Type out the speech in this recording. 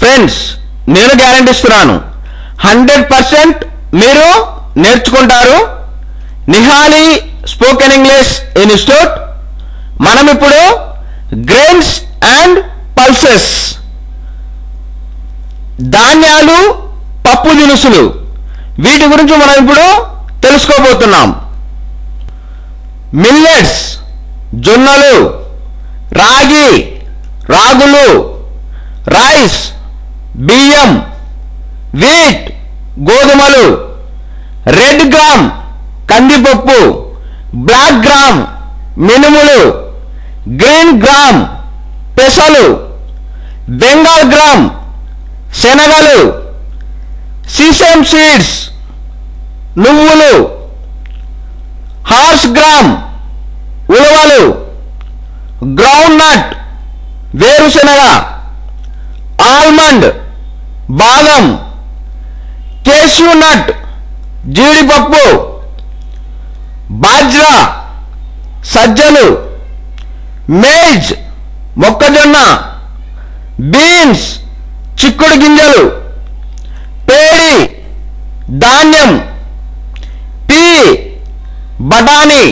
Friends నేను guarantee ఇస్తున్నాను hundred percent మీరు నేర్చుకుంటారు. Nihali spoken English institute. మనం ఇప్పుడు గ్రెయిన్స్ అండ్ పల్సెస్ ధాన్యాలు పప్పు దినుసులు. వీటి గురించి మనం ఇప్పుడు తెలుసుకోబోతున్నాం. మిల్లెట్స్ జొన్నలు రాగి రాగులు రైస్ వీట్ గోధుమలు రెడ్ గ్రామ్ కందిపప్పు బ్లాక్ గ్రామ్ మినుములు గ్రీన్ గ్రామ్ పెసలు బెంగాల్ గ్రామ్ శనగలు సీసమ్ సీడ్స్ నువ్వులు హార్స్ గ్రామ్ ఉలవలు గ్రౌండ్ నట్ వేరుశనగ ఆల్మండ్ బాదం కేష్యూ నట్ జీడిపప్పు బాజ్రా సజ్జలు మేజ్ మొక్కజొన్న బీన్స్ చిక్కుడు గింజలు పేడి ధాన్యం పీ బఠానీ